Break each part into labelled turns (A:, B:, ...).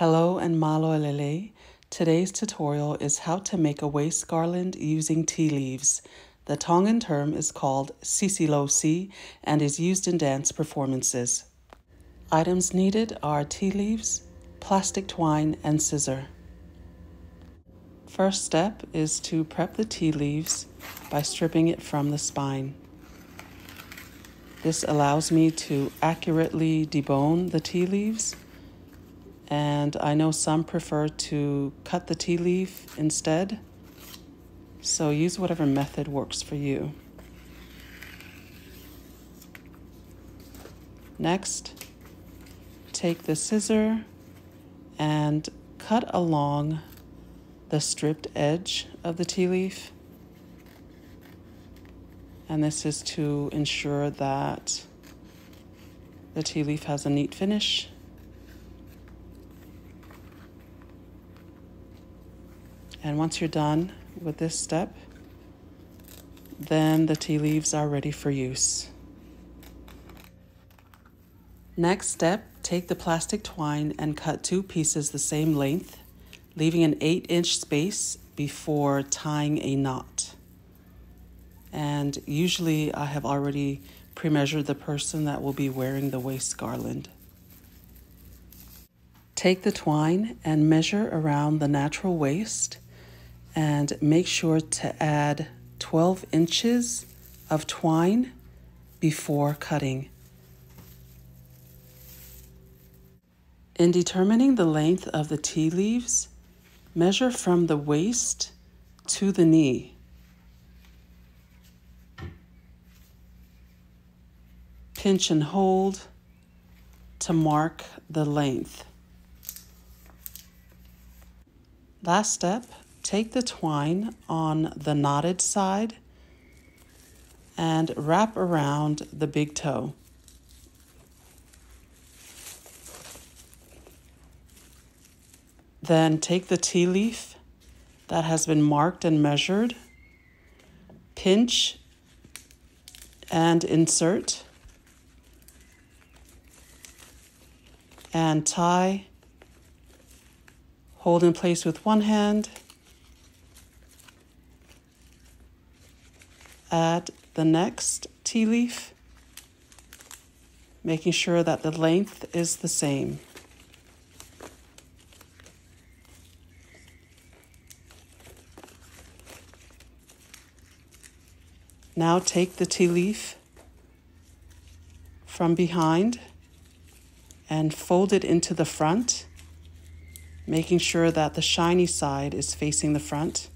A: Hello and malo lele. Today's tutorial is how to make a waist garland using ti leaves. The Tongan term is called sisi lou si and is used in dance performances. Items needed are ti leaves, plastic twine, and scissor. First step is to prep the ti leaves by stripping it from the spine. This allows me to accurately debone the ti leaves and I know some prefer to cut the ti leaf instead. So use whatever method works for you. Next, take the scissor and cut along the stripped edge of the ti leaf. And this is to ensure that the ti leaf has a neat finish. And once you're done with this step, then the ti leaves are ready for use. Next step, take the plastic twine and cut two pieces the same length, leaving an 8 inch space before tying a knot. And usually I have already pre-measured the person that will be wearing the waist garland. Take the twine and measure around the natural waist and make sure to add 12 inches of twine before cutting. In determining the length of the ti leaves, measure from the waist to the knee. Pinch and hold to mark the length. Last step, take the twine on the knotted side and wrap around the big toe. Then take the ti leaf that has been marked and measured, pinch and insert, and tie, hold in place with one hand add the next ti leaf, making sure that the length is the same. Now take the ti leaf from behind and fold it into the front, making sure that the shiny side is facing the front.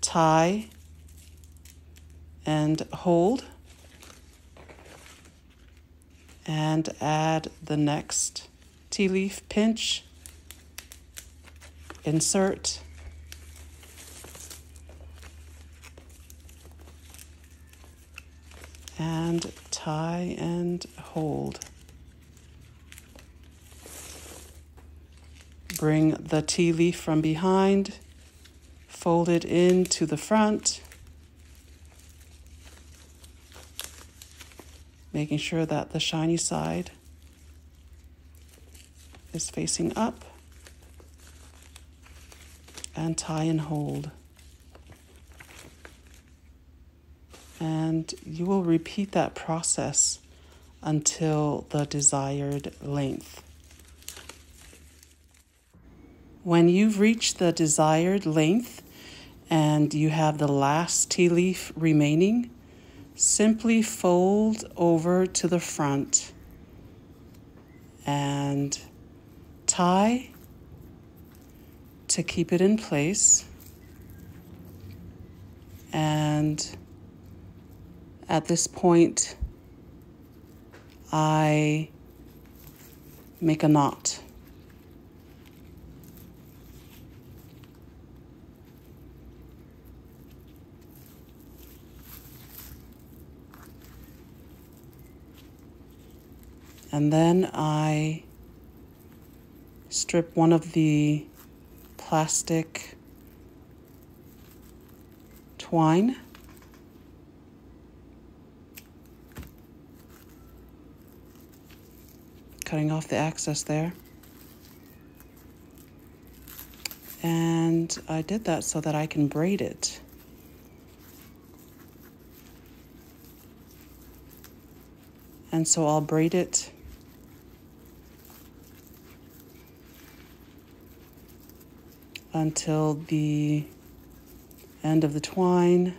A: Tie and hold. And add the next ti leaf pinch, insert, and tie and hold. Bring the ti leaf from behind, fold it into the front, making sure that the shiny side is facing up and tie and hold. And you will repeat that process until the desired length. When you've reached the desired length and you have the last ti leaf remaining, simply fold over to the front and tie to keep it in place. And at this point, I make a knot. And then I strip one of the plastic twine. Cutting off the excess there. And I did that so that I can braid it. And so I'll braid it until the end of the twine.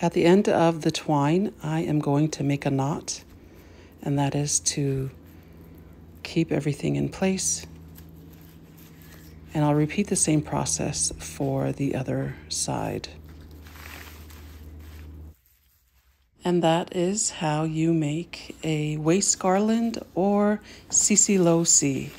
A: At the end of the twine, I am going to make a knot, and that is to keep everything in place. And I'll repeat the same process for the other side. And that is how you make a waist garland or Sisi Lou Si.